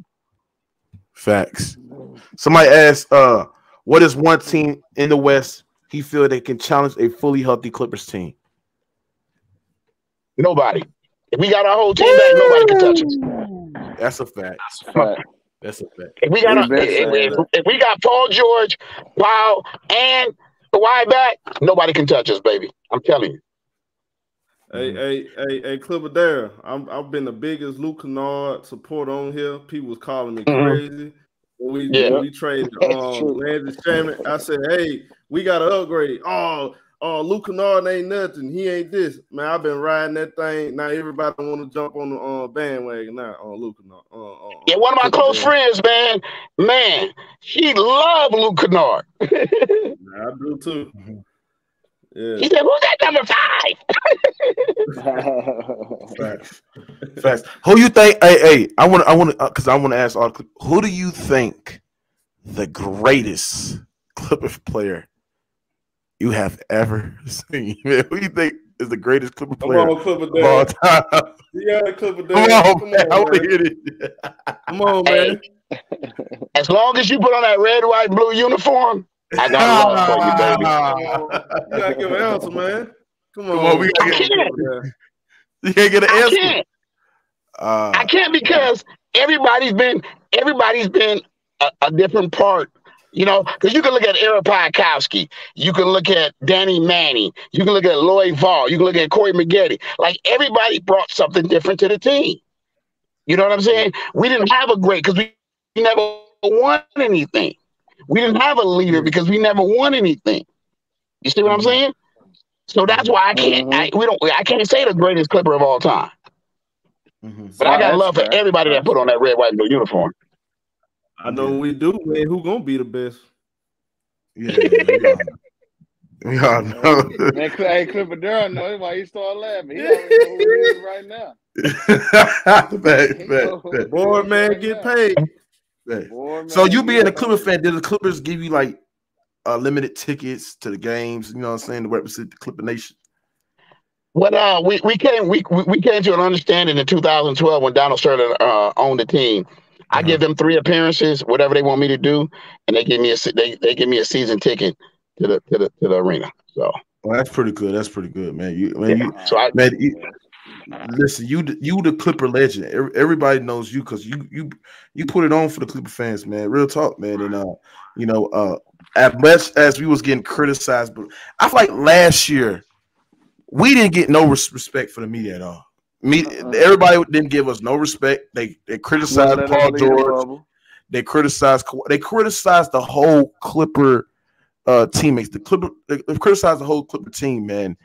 facts. Somebody asked uh what is one team in the West he feel they can challenge a fully healthy Clippers team? Nobody. If we got our whole team back, nobody can touch us. That's a fact. Fact. That's a fact. If we got We've our, been if, if, if we got Paul George, Powell, and Kawhi back, nobody can touch us, baby. I'm telling you. Hey, hey, hey, hey, Clipper Dare. I'm I've been the biggest Luke Kennard supporter on here. People was calling me Mhm. crazy. When we Yeah. when we traded That's um true. Landry Shamet, I said, hey, we gotta upgrade. Oh, oh, Luke Kennard ain't nothing. He ain't this. Man, I've been riding that thing. Now everybody want to jump on the uh, bandwagon now on Luke Kennard. Uh, uh, Yeah, one of my close Dare. friends, man, man, he loved Luke Kennard. Yeah, I do too. Yeah. He said, "Who's that number five? Facts. Facts. Who you think? Hey, hey, I want to, I want to, because I want to ask all. Who do you think the greatest Clippers player you have ever seen? Man, who you think is the greatest Clipper player on, Clipper of all time? Yeah, Clipper Dare. Come on, Come man. I on, want to man. hear it. Come on, Hey, man. As long as you put on that red, white, blue uniform, I got love for you, baby. You gotta give an answer, man. Come on, Come on, we gotta get- Clipper You can't get an I answer. can't. Uh, I can't because everybody's been everybody's been a, a different part. You know, because you can look at Eric Piatkowski, you can look at Danny Manning, you can look at Loy Vaught, you can look at Corey Maggette. Like everybody brought something different to the team. You know what I'm saying? We didn't have a great because we, never won anything. We didn't have a leader because we never won anything. You see what I'm saying? So that's why I can't. I, we don't. I can't say the greatest Clipper of all time. mhm. But I Oh, got love for everybody that put on that red, white, and blue uniform. I know we do, man. Who gonna be the best? Yeah, we all know. We all know. Man, Cl- hey, Clipper Durham know why he started laughing. He already know who right now. Fact, He fact, know who it fact, is Boy, man, right get now. paid. fact. Boy, So man, you being yeah, a Clipper fan, did the Clippers give you like uh, limited tickets to the games? You know what I'm saying to represent the Clipper Nation. Well, uh, we we came we we we came to an understanding in 2012 when Donald Sterling uh, owned the team. I Uh-huh. give them three appearances, whatever they want me to do, and they give me a they, they give me a season ticket to the to the to the arena. So Well, that's pretty good. That's pretty good, man. You man, you so I man, you, listen, you the- you the Clipper legend. Everybody knows you because you you you put it on for the Clipper fans, man. Real talk, man. And uh, you know, uh, as much as we was getting criticized, but I feel like last year we didn't get no res- respect for the media at all. Me, Uh-uh. everybody didn't give us no respect. They they criticized Paul George. They criticized they criticize the whole Clipper uh teammates. The Clipper they, criticized the whole Clipper team, man.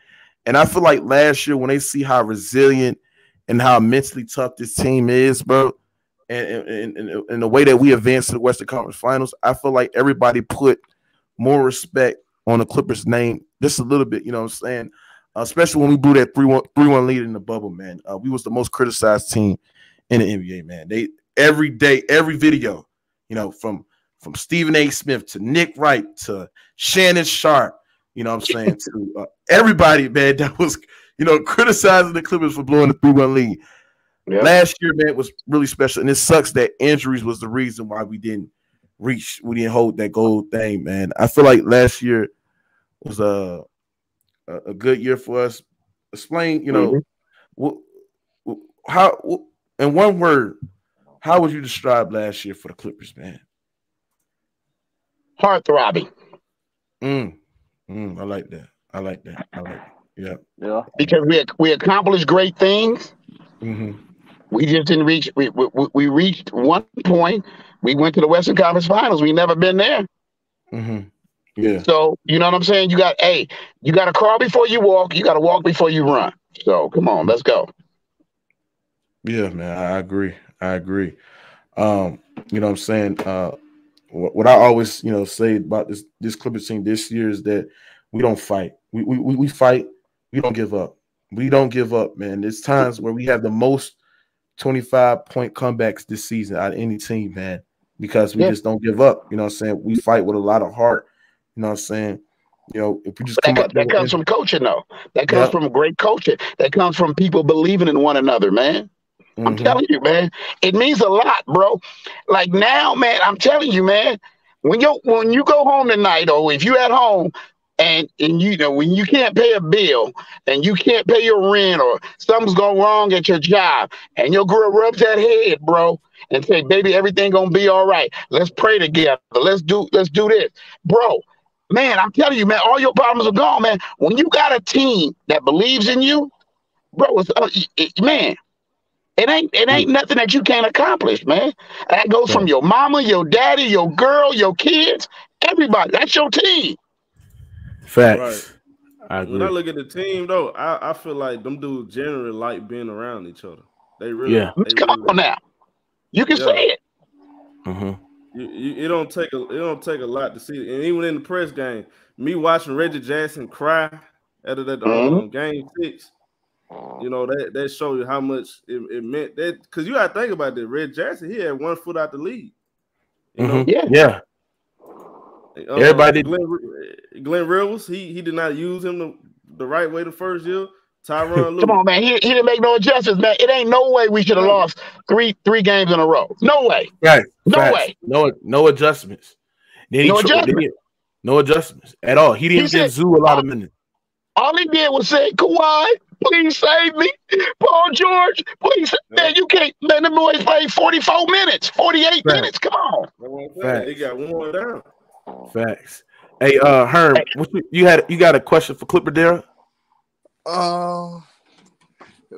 And I feel like last year when they see how resilient and how mentally tough this team is, bro, and, and, and, and the way that we advanced to the Western Conference Finals, I feel like everybody put more respect on the Clippers' name just a little bit. You know what I'm saying? Uh, especially when we blew that 3-1, 3-1 lead in the bubble, man. Uh, we was the most criticized team in the NBA, man. They every day, every video, you know, from from Stephen A. Smith to Nick Wright to Shannon Sharpe, you know what I'm saying, to uh, everybody, man, that was, you know, criticizing the Clippers for blowing the 3-1 lead. Yep. Last year, man, was really special. And it sucks that injuries was the reason why we didn't reach, we didn't hold that gold thing, man. I feel like last year was a a, good year for us. Explain, you know, mm-hmm. how in one word, how would you describe last year for the Clippers, man? Heart throbbing. Mm. Mm, I like that. I like that. I like that. Yeah. Yeah. Because we we accomplished great things. Mm-hmm. We just didn't reach. We, we we reached one point. We went to the Western Conference Finals. We never been there. Mm-hmm. Yeah. So you know what I'm saying? You got hey, you got to crawl before you walk. You got to walk before you run. So come on, let's go. Yeah, man, I agree. I agree. Um, you know what I'm saying? Uh, what, what I always, you know, say about this this Clippers team this year is that we don't fight. We we we fight. We don't give up. We don't give up, man. There's times where we have the most 25 point comebacks this season out of any team, man, because we yeah. just don't give up. You know what I'm saying? We fight with a lot of heart. You know what I'm saying? You know, if we just come that, that comes from coaching, though. That comes from great coaching. That comes from people believing in one another, man. Mm-hmm. I'm telling you, man. It means a lot, bro. Like now, man, I'm telling you, man. When you when you go home tonight, or if you're at home and and you know when you can't pay a bill and you can't pay your rent or something's going wrong at your job and your girl rubs that head bro and say baby everything gonna be all right let's pray together let's do let's do this bro man i'm telling you man all your problems are gone man when you got a team that believes in you bro it's, uh, it, man it ain't it ain't nothing that you can't accomplish, man. That goes from your mama, your daddy, your girl, your kids, everybody. That's your team. Facts. Right. I when I look at the team though, I, I feel like them dudes generally like being around each other. They really yeah. They Come really, on now. You can yeah. see it. Mm-hmm. You, you, it don't take a it don't take a lot to see it. And even in the press game, me watching Reggie Jackson cry after that mm-hmm. um, game six, you know that that show you how much it, it meant that because you gotta think about that. Red Jackson, he had one foot out the lead. You know? mm-hmm. Yeah, yeah. Uh, Everybody, Glenn, Glenn Rivers, he he did not use him the, the right way the first year. Tyronn Come on, man. He, he didn't make no adjustments, man. It ain't no way we should have lost three three games in a row. No way. Right. No Facts. way. No no adjustments. Then no, adjustments. no adjustments at all. He didn't he give said, Zoo a lot of minutes. All he did was say, Kawhi, please save me. Paul George, please. Yeah. Man, you can't. Man, the boys played 44 minutes, 48 Facts. minutes. Come on. Facts. He got one down. Facts. Hey, uh, Herm, you, you, had you got a question for Clipper Dara? Uh,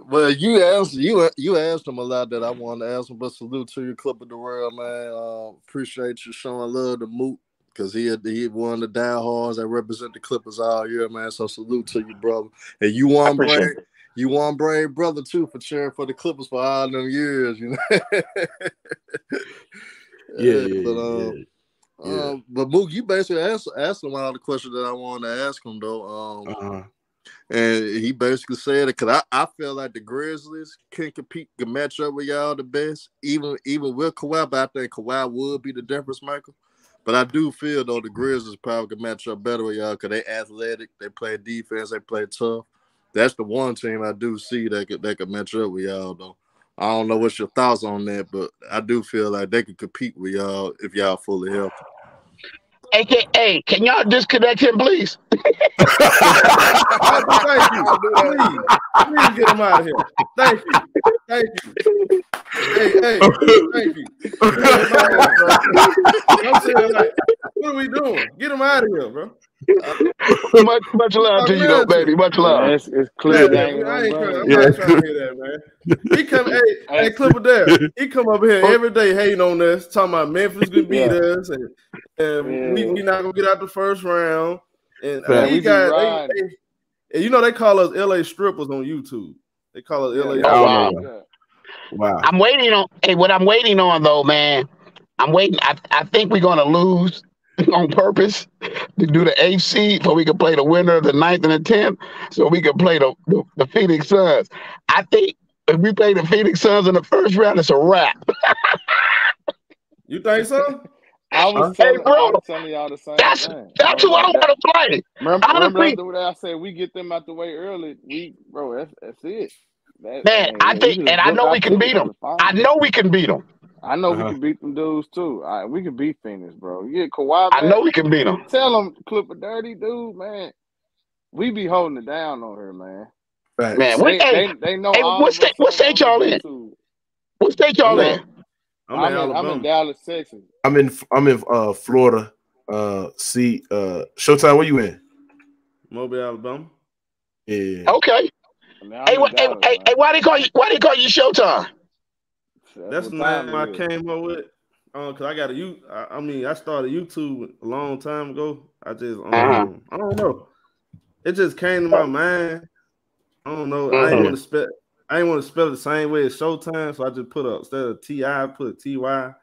well, you asked you you asked him a lot that I wanted to ask him, but salute to you, Clipper the world, man. Uh, appreciate you showing love to Moot because he had he one of the diehards that represent the Clippers all year, man. So salute to you, brother. And you won brave, you won brave brother too for cheering for the Clippers for all them years, you know. yeah, yeah, but um, yeah. Yeah. Um, but Mook, you basically asked asked him all the questions that I wanted to ask him though. Um, uh-huh. And he basically said it because I, I feel like the Grizzlies can compete, can match up with y'all the best, even even with Kawhi. But I think Kawhi would be the difference maker. But I do feel though the Grizzlies probably can match up better with y'all because they athletic, they play defense, they play tough. That's the one team I do see that could that could match up with y'all though. I don't know what's your thoughts on that, but I do feel like they could compete with y'all if y'all fully healthy. AKA, can y'all disconnect him, please? Thank you. Please, please get him out of here. Thank you. Thank you. Hey, hey, thank you. I'm saying, like, what are we doing? Get him out of here, bro. Uh, much, much love to you, though, baby. Much love. Man, it's, it's clear. Yeah, Yeah, I ain't trying, I'm Yeah. not trying to hear that, man. He come, hey, hey, Clipper there. He come up here oh. every day hating on us, talking about Memphis gonna beat Yeah. us, and, and we we not gonna get out the first round. And Yeah, he we got, they, they, and you know they call us LA strippers on YouTube. They call us LA. Yeah. Oh, wow. Wow. I'm waiting on. Hey, what I'm waiting on though, man. I'm waiting. I, I think we're gonna lose on purpose to do the eighth seed, so we could play the winner of the ninth and the tenth, so we could play the, the the Phoenix Suns. I think if we play the Phoenix Suns in the first round, it's a wrap. You think so? I was, Hey, telling, bro. I was telling y'all the same That's thing. that's who I don't want to play. Remember, remember honestly- the way I said we get them out the way early. We, bro, that's that's it. That, Man, I think- and I know we can beat them. I know we can beat them. I know Uh-huh. we can beat them dudes too. All right, we can beat Phoenix, bro. Yeah, Kawhi. I know we can beat them. Tell them Clipper dirty dude, man. We be holding it down on her, man. Facts. Man, They, what, hey, they, they know hey, all what state- what state y'all in? YouTube. what state y'all I'm in? I'm, I'm, in in, Alabama. I'm in Dallas, Texas. I'm in I'm in uh Florida. Uh see uh Showtime, where you in? Mobile, Alabama. Yeah. Okay. I'm Hey, in what, hey, Dallas, hey, hey, why they call you? Why they call you Showtime? That's the what name I came up with. Um, cause I got a you. I, I mean, I started YouTube a long time ago. I just, um, Uh-huh. I don't know. It just came to my mind. I don't know. I Mhm. ain't want to spell. I ain't want to spell it the same way as Showtime, so I just put up instead of Ti, I put Ty,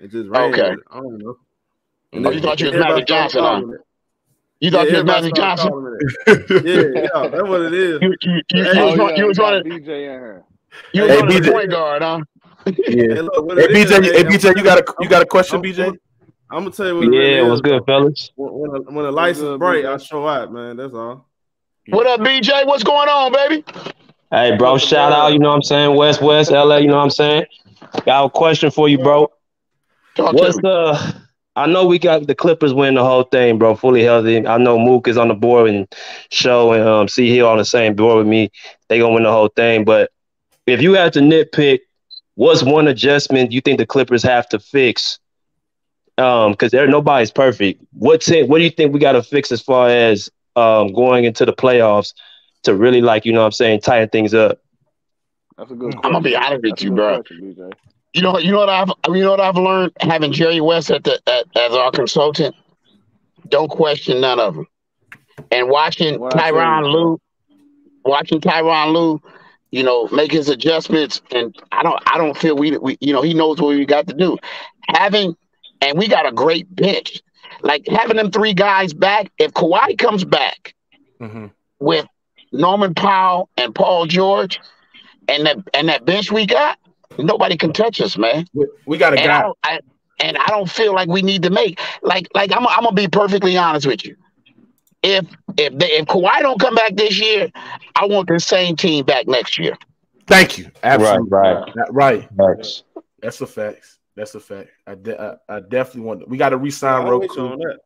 and just ran Okay. it. I don't know. Oh, you thought you was Magic Johnson, started huh? calling it. You thought Yeah, you was Magic Johnson? Yeah, yeah, that's what it is. You, you, you, Hey, you Oh, was, yeah, one- you was we one got of BJ in here. you was Hey, one of the point guard, huh? Yeah. Hey, look, Hey BJ, hey hey, BJ, you got a you got a question, I'm- BJ? I'm gonna tell you what Yeah, really what's good, fellas? When, when, the, when the lights is good, bright, BJ? I show up, man. That's all. What up, BJ? What's going on, baby? Hey, bro, What's the shout out, you know what I'm saying? West, West, LA, you know what I'm saying? Got a question for you, bro. Talk What's to the I know we got the Clippers win the whole thing, bro, fully healthy. I know Mook is on the board and Show and um C Hill on the same board with me. They gonna win the whole thing. But if you had to nitpick, what's one adjustment you think the Clippers have to fix? Um, because there nobody's perfect. What's it what do you think we gotta fix as far as um going into the playoffs to really like, you know what I'm saying, tighten things up? That's a good. I'm gonna be question. honest with That's a you, bro. question, You know, you know what I've you know what I've learned having Jerry West at the at, as our consultant. Don't question none of them. And watching What Tyronn you, Lue, watching Tyronn Lue, you know, make his adjustments, and I don't I don't feel we we you know he knows what we got to do. Having and we got a great bench. Like having them three guys back. If Kawhi comes back Mm-hmm. with Norman Powell and Paul George, and that and that bench we got, nobody can touch us, man. We, we got a And guy. I and I don't feel like we need to make like like I'm I'm gonna be perfectly honest with you. If if they, if Kawhi don't come back this year, I want the same team back next year. Thank you. Absolutely. right. That- right. Thanks. That's a fact. That's a fact. I, de- I, I definitely want. To, We got to resign I'm Roku. on that.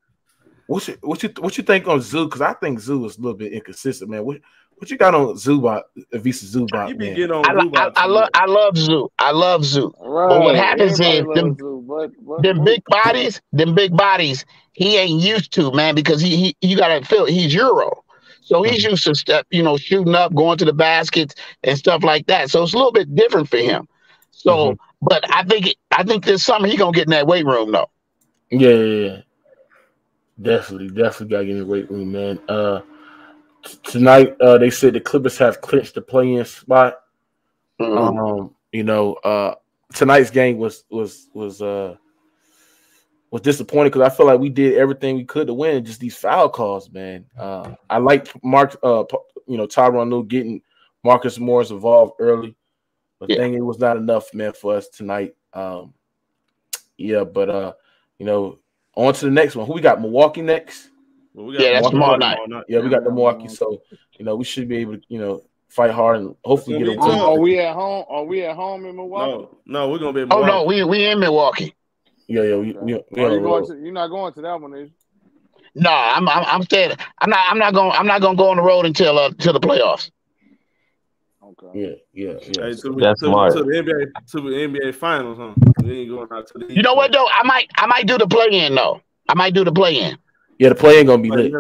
What you what you what you think on Zoo? Because I think Zoo is a little bit inconsistent, man. What what you got on Zubac, Ivica Zubac, You be getting on I, lo- I, Zubac I love. I love Zoo. I love Zoo. Right. But what happens Everybody is them- Zoo, but, but Them big bodies, them big bodies, he ain't used to, man, because he, he you gotta feel he's Euro. So he's used to step, you know, shooting up, going to the baskets and stuff like that. So it's a little bit different for him. So, but I think I think this summer he gonna get in that weight room though. Yeah, yeah, yeah. Definitely, definitely got to get in the weight room, man. Uh, t- tonight, uh, they said the Clippers have clinched the play-in spot. Mhm. Um, you know, uh, tonight's game was was was uh was disappointed because I feel like we did everything we could to win. Just these foul calls, man. Uh, I like Mark, uh, you know, Tyronn Lue getting Marcus Morris involved early, but Yeah. thing it was not enough, man, for us tonight. Um, yeah, but uh, you know, on to the next one. Who we got? Milwaukee next. Well, we Yeah, that's Milwaukee tomorrow night. Yeah, we got the Milwaukee, so you know we should be able to, you know, fight hard and hopefully get a win. tough. Are we at home? Are we at home in Milwaukee? No, no, we're gonna be. in Oh no, we we in Milwaukee. Yeah, yeah, we, we, we Are on you going to, you're not going to that one, is you? No, I'm I'm I'm staying. I'm not I'm not going I'm not gonna go on the road until uh till the playoffs. Okay. Yeah, yeah, yeah. Hey, to, That's to, smart. to the NBA to the NBA finals, huh? We ain't going out to the You know what though? I might I might do the play in though. I might do the play in. Yeah, the play ain't gonna be lit.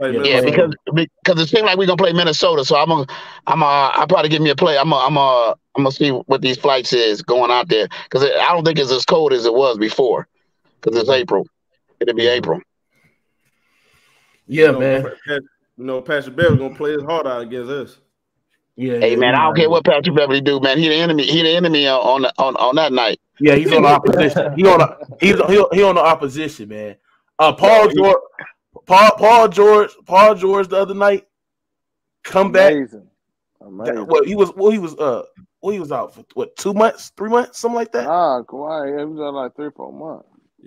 Yeah, because because it seems like we're gonna play Minnesota, so I'm gonna I'm uh I probably give me a play. I'm a, I'm a, I'm gonna see what these flights is going out there because I don't think it's as cold as it was before because it's April. It'll be April. Yeah, You know, man. Pat- You know, Patrick Beverley gonna play his heart out against us. Yeah, Hey yeah, man, I don't yeah. care what Patrick Beverley do, man. He the enemy. He the enemy on on on, on that night. Yeah, he's on the opposition. He on a, he's he, he on the opposition, man. Uh, Paul George, Paul Paul George, Paul George the other night, come back. Amazing. Amazing. Well, he was well, he was uh, well, he was out for what two months, three months, something like that. Ah, Kawhi, he was out like three, four months.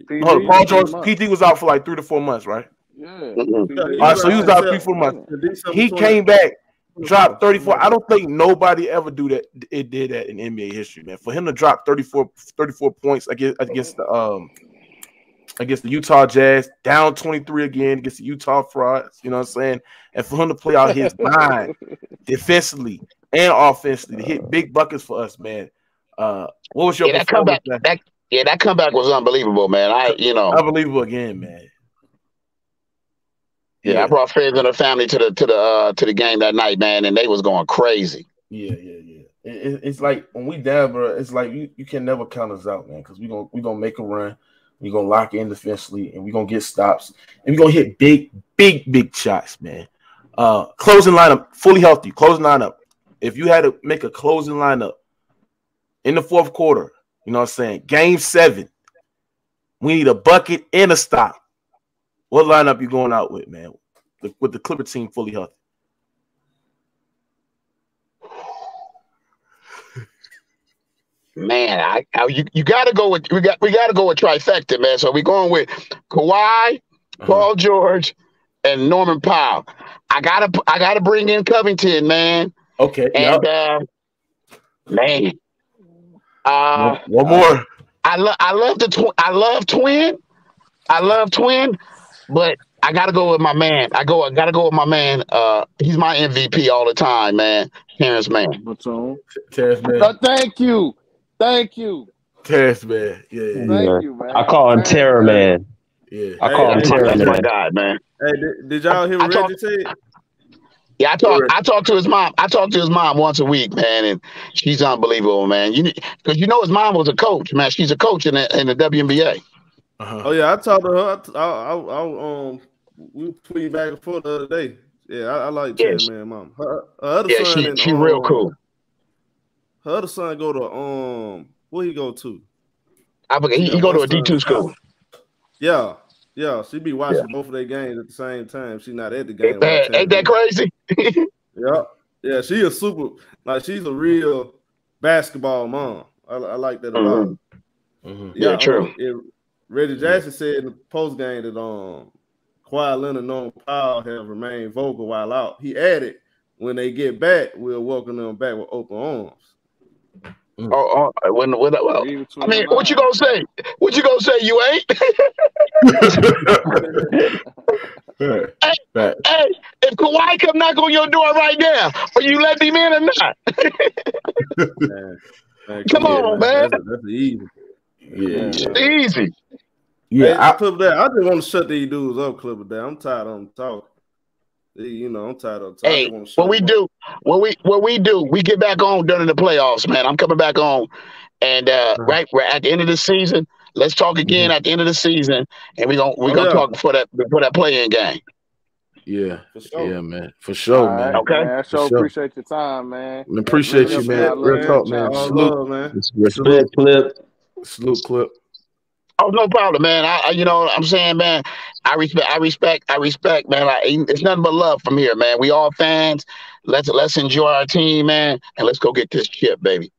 PD, Oh, Paul George, months. PT was out for like three to four months, right? Yeah. Mhm. PD. All right, so he was out three, four months. He came back, dropped 34. I don't think nobody ever do that. It did that in NBA history, man. For him to drop 34, 34 points against against the um against the Utah Jazz, down 23 again against the Utah Frauds, you know what I'm saying? And for him to play out his mind defensively and offensively to hit big buckets for us, man. Uh what was your Yeah, that comeback. That yeah, that comeback was unbelievable, man. I you know Unbelievable again, man. yeah, I brought friends and a family to the to the uh to the game that night, man, and they was going crazy. Yeah, yeah, yeah. It, it- it's like when we down, bro. It's like you, you can never count us out, man. Because we gonna we gonna make a run. We gonna lock in defensively, and we're gonna get stops, and we gonna hit big, big, big shots, man. Uh, closing lineup, fully healthy. Closing lineup. If you had to make a closing lineup in the fourth quarter, you know what I'm saying. Game seven, we need a bucket and a stop. What lineup you going out with, man? With the Clipper team fully healthy. Man, I, I you, you got to go with we got we got to go with trifecta, man. So we going with Kawhi, Uh-huh. Paul George, and Norman Powell. I gotta I gotta bring in Covington, man, Okay. yeah. and uh, man, uh, One more. I love I love the tw- I love Twin, I love Twin, but I gotta go with my man. I go I gotta go with my man. Uh, he's my MVP all the time, man. Terrence Mann. Platoon. Terrence Mann. Uh, thank you. Thank you. Terrence Mann. Yeah, yeah, Thank Yeah. you, man. I call him Thank Terror you. Man. yeah. I call Hey, him hey, Terror That's my Man. guy, man. Hey, did, did y'all hear I what Reggie said? Yeah, I talk. I talk to his mom. I talk to his mom once a week, man, and she's unbelievable, man. You because you know his mom was a coach, man. She's a coach in the in the WNBA. Uh-huh. Oh yeah, I talked to her. I, I, I, I um, we were tweeting back and forth the other day. Yeah, I, I like Yeah, that she- man, mom. Her, her other Yeah, son, she and, she real um, cool. Her other son go to um, where he go to? I forget, he, he go to a D two school. Yeah, yeah. She be watching both of their games at the same time. She not at the game. Ain't that, ain't that crazy? Yeah, yeah. She a super like she's a real basketball mom. I, I like that a lot. Mhm. Mhm. Yeah, true. um, it- Reggie Jackson said in the post game that um Kawhi Leonard and Norman Powell have remained vocal while out. He added, when they get back, we'll welcome them back with open arms. Mm. Oh, oh, when, when, well, I mean, what you gonna say? What you gonna say? You ain't? Right. hey, if Kawhi come knock on your door right now, are you letting him in or not? Man, man, Come on, man. That's, that's easy. Yeah. Easy. Yeah. hey, I, Clipper Dad, I just want to shut these dudes up, Clipper Dad. I'm tired of them talking. They- You know, I'm tired of talking. Hey, just what we do, what we what we do, we get back on during the playoffs, man. I'm coming back on, and uh, right, right at the end of the season, let's talk again at the end of the season, and we gonna we Oh, gonna yeah. talk for that for that play-in game. yeah. For sure. Yeah, man. For sure, All man. right, Okay. man. I sure sure. appreciate your time, man. I appreciate Really you, man. Real it, talk, man. man. All Salute, man. Respect, Clip. salute, clip. Oh, no problem, man. I, I you know what I'm saying, man. I respect, I respect, I respect, man. I, it's nothing but love from here, man. We all fans. Let's let's enjoy our team, man, and let's go get this chip, baby.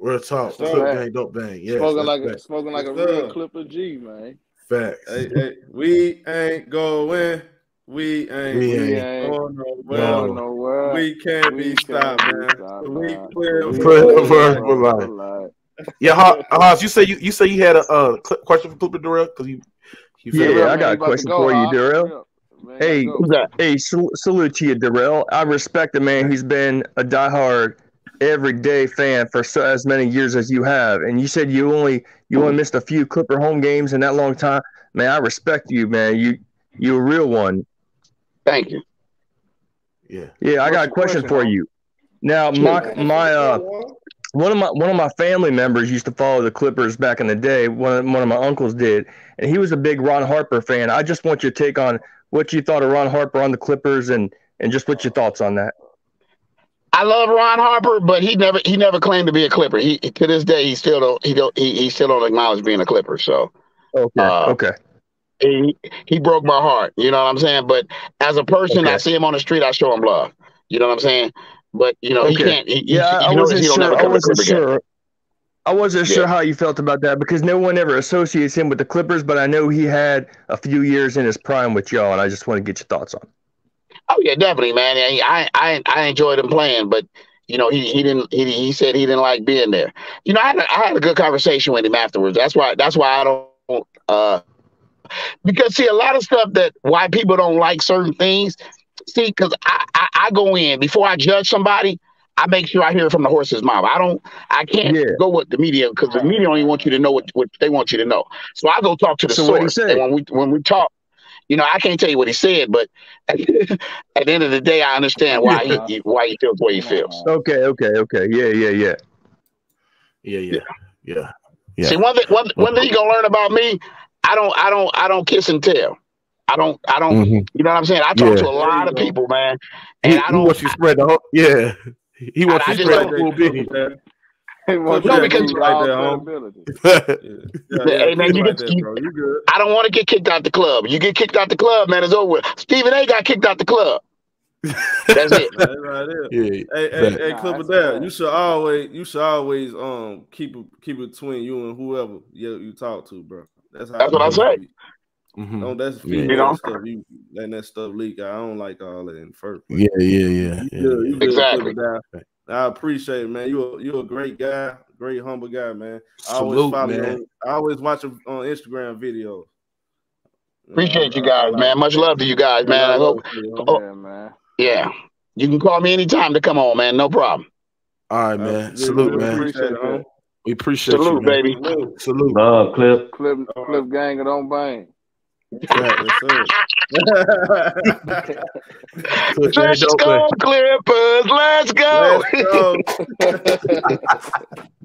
Real talk. Sure. Clip bang, don't bang. Yes, Spoken that's like a facts. spoken like a real sir. Clipper G, man. Facts. Hey, hey, we ain't going. We ain't, We We ain't ain't going nowhere. No. going nowhere. We can't We be can't stopped, be man. stopped, We man. clear We For- clear for- for for life. Life. Yeah, Ha- Haas, you say you, you say you had a uh, question for Clipper Darrell because you, you Yeah, feel I got a question go, for you, Hop. Darrell. Man, Hey, go. Who's that? Hey, sal- salute to you, Darrell. I respect the man. He's been a diehard, everyday fan for so, as many years as you have. And you said you only you only missed a few Clipper home games in that long time. Man, I respect you, man. You You a real one. Thank you. Yeah. Yeah, I got a question for you. Now, my my uh one of my one of my family members used to follow the Clippers back in the day. One of, one of my uncles did, and he was a big Ron Harper fan. I just want your take on what you thought of Ron Harper on the Clippers, and and just what your thoughts on that. I love Ron Harper, but he never he never claimed to be a Clipper. He to this day he still don't he don't he, he still don't acknowledge being a Clipper. So okay, uh, okay. He he broke my heart. You know what I'm saying? But as a person, okay. I see him on the street, I show him love. You know what I'm saying? But you know, okay. he can't. Yeah, I wasn't sure. I wasn't sure. I wasn't yeah. sure how you felt about that because no one ever associates him with the Clippers, but I know he had a few years in his prime with y'all, and I just want to get your thoughts on. Oh yeah, definitely, man. I I I enjoyed him playing, but you know he he didn't he, he said he didn't like being there. You know, I had a, I had a good conversation with him afterwards. That's why that's why I don't uh because see a lot of stuff that why people don't like certain things see, because I, I, I go in before I judge somebody. I make sure I hear it from the horse's mouth. I don't. I can't yeah. go with the media because the media only want you to know what, what they want you to know. So I go talk to the so source. And when we when we talk, you know, I can't tell you what he said, but at, at the end of the day, I understand why yeah. he why he feels the way he feels. Okay, okay, okay. Yeah, yeah, yeah. Yeah, yeah, yeah. yeah. See, one thing one, one thing you gonna learn about me, I don't I don't I don't kiss and tell. I don't, I don't, mm-hmm. you know what I'm saying? I talk yeah. to a lot of people, man. And he, I don't. He wants you spread the whole, yeah. He wants I, you I spread the whole big. no, because right there, yeah. yeah, hey man, you get, you, you I don't want to get kicked out the club. You get kicked out the club, man, it's over. Stephen A. got kicked out the club. That's it. That's right there. Yeah, hey, hey, hey, Clipper Dad, you should always, you should always, um, keep it, keep it between you and whoever you, you talk to, bro. That's how. That's what I say. Mm-hmm. No, that's female stuff. You letting that stuff leak. I don't like all that in first. Yeah, yeah, yeah, yeah. You, exactly. I appreciate it, man. You're you're a great guy, great humble guy, man. I always Salute, follow man. You. I always watch on Instagram videos. Appreciate you guys, man. Much love to you guys, man. I hope, oh, yeah, man. Yeah, you can call me anytime to come on, man. No problem. All right, man. Salute, man. Appreciate it, We appreciate Salute, you, baby. Salute. Love, Clip. Clip, Clip gang, it don't bang. Let's go, Clippers. Let's go. Let's go.